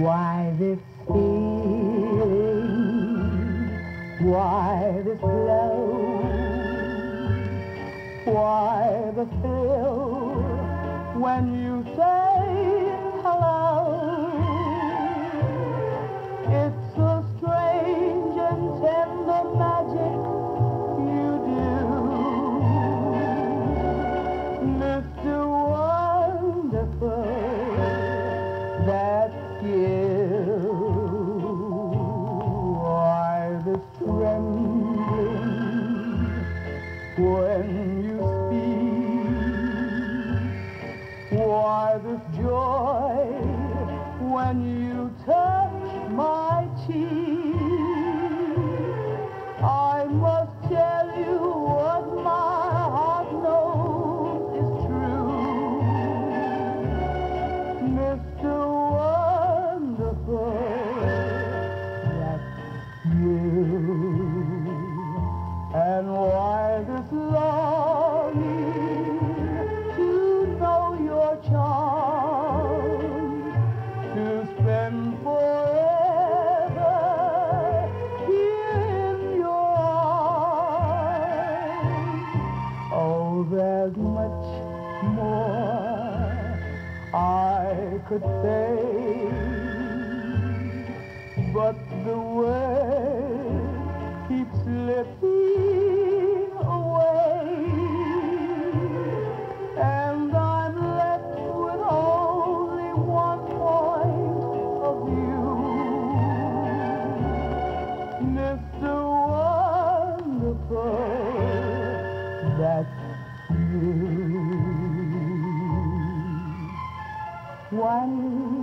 Why this feeling? Why this glow? Why the thrill when you you speak? Why this joy when you touch my cheek? I could say, but the word keeps slipping away, and I'm left with only one point of view, Mr. Wonderful. That's you. One